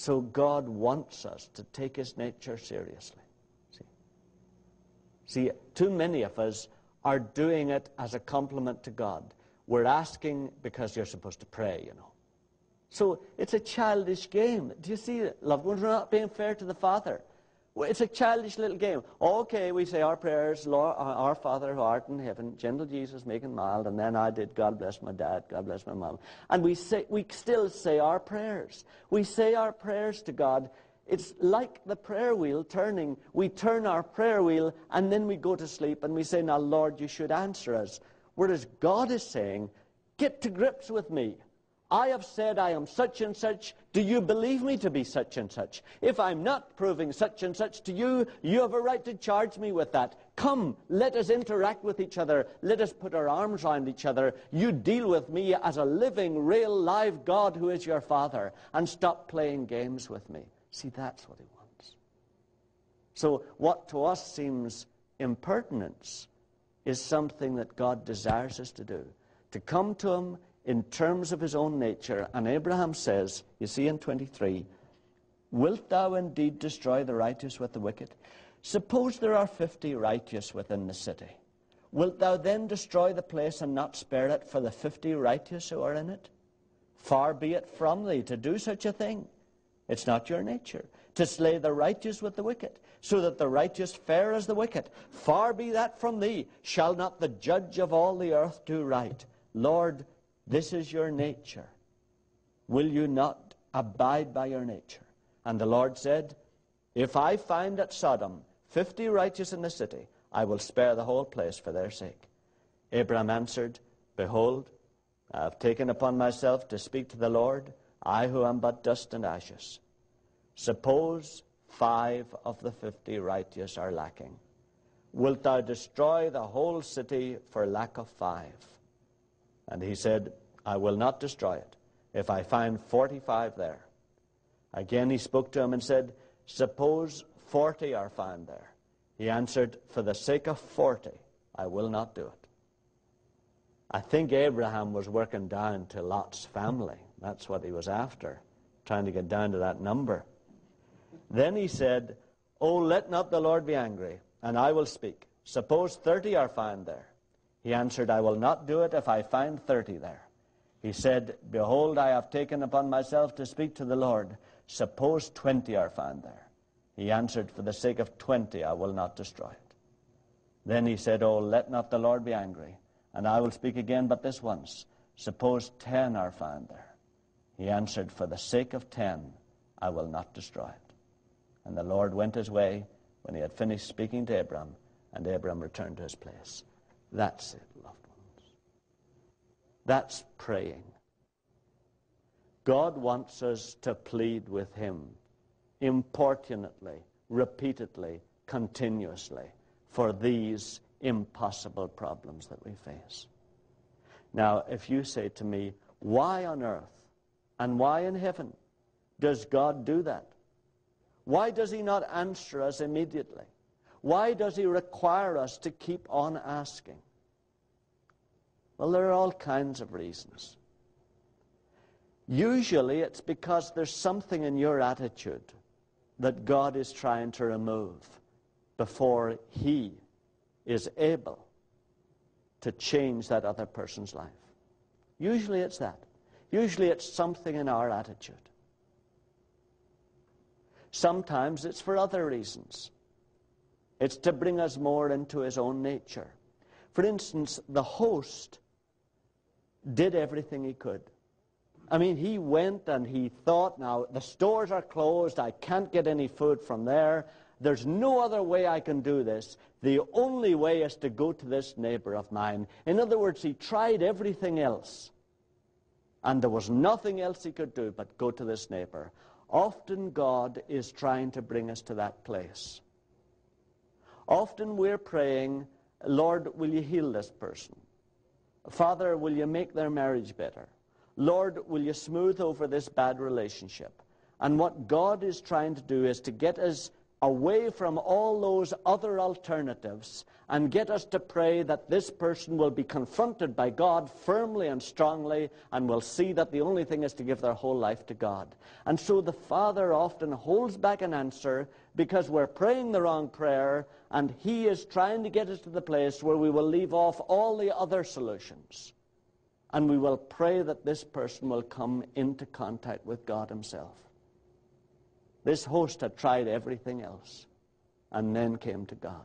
So God wants us to take his nature seriously. See? See, too many of us are doing it as a compliment to God. We're asking because you're supposed to pray, you know. So it's a childish game. Do you see? Loved ones we're not being fair to the Father. It's a childish little game. Okay, we say our prayers, Lord, uh, our Father who art in heaven, gentle Jesus, make making mild, and then I did, God bless my dad, God bless my mom. And we, say, we still say our prayers. We say our prayers to God. It's like the prayer wheel turning. We turn our prayer wheel, and then we go to sleep, and we say, now, Lord, you should answer us. Whereas God is saying, get to grips with me. I have said I am such and such. Do you believe me to be such and such? If I'm not proving such and such to you, you have a right to charge me with that. Come, let us interact with each other. Let us put our arms around each other. You deal with me as a living, real, live God who is your Father, and stop playing games with me. See, that's what he wants. So, what to us seems impertinence is something that God desires us to do. To come to him in terms of his own nature. And Abraham says, you see in 23, Wilt thou indeed destroy the righteous with the wicked? Suppose there are fifty righteous within the city. Wilt thou then destroy the place and not spare it for the fifty righteous who are in it? Far be it from thee to do such a thing. It's not your nature to slay the righteous with the wicked, so that the righteous fare as the wicked. Far be that from thee. Shall not the judge of all the earth do right? Lord, this is your nature. Will you not abide by your nature? And the Lord said, If I find at Sodom fifty righteous in the city, I will spare the whole place for their sake. Abraham answered, Behold, I have taken upon myself to speak to the Lord, I who am but dust and ashes. Suppose five of the fifty righteous are lacking. Wilt thou destroy the whole city for lack of five? And he said, I will not destroy it if I find 45 there. Again he spoke to him and said, Suppose 40 are found there. He answered, For the sake of 40, I will not do it. I think Abraham was working down to Lot's family. That's what he was after, trying to get down to that number. Then he said, Oh, let not the Lord be angry, and I will speak. Suppose 30 are found there. He answered, I will not do it if I find 30 there. He said, Behold, I have taken upon myself to speak to the Lord. Suppose twenty are found there. He answered, For the sake of twenty, I will not destroy it. Then he said, Oh, let not the Lord be angry, and I will speak again but this once. Suppose ten are found there. He answered, For the sake of ten, I will not destroy it. And the Lord went his way when he had finished speaking to Abram, and Abram returned to his place. That's it. Loved ones. That's praying. God wants us to plead with Him importunately, repeatedly, continuously for these impossible problems that we face. Now, if you say to me, why on earth and why in heaven does God do that? Why does He not answer us immediately? Why does He require us to keep on asking? Well, there are all kinds of reasons. Usually it's because there's something in your attitude that God is trying to remove before He is able to change that other person's life. Usually it's that. Usually it's something in our attitude. Sometimes it's for other reasons. It's to bring us more into His own nature. For instance, the host did everything he could. I mean, he went and he thought, now, the stores are closed. I can't get any food from there. There's no other way I can do this. The only way is to go to this neighbor of mine. In other words, he tried everything else. And there was nothing else he could do but go to this neighbor. Often God is trying to bring us to that place. Often we're praying, Lord, will you heal this person? Father, will you make their marriage better? Lord, will you smooth over this bad relationship? And what God is trying to do is to get us away from all those other alternatives and get us to pray that this person will be confronted by God firmly and strongly and will see that the only thing is to give their whole life to God. And so the Father often holds back an answer because we're praying the wrong prayer and He is trying to get us to the place where we will leave off all the other solutions and we will pray that this person will come into contact with God Himself. This host had tried everything else and then came to God.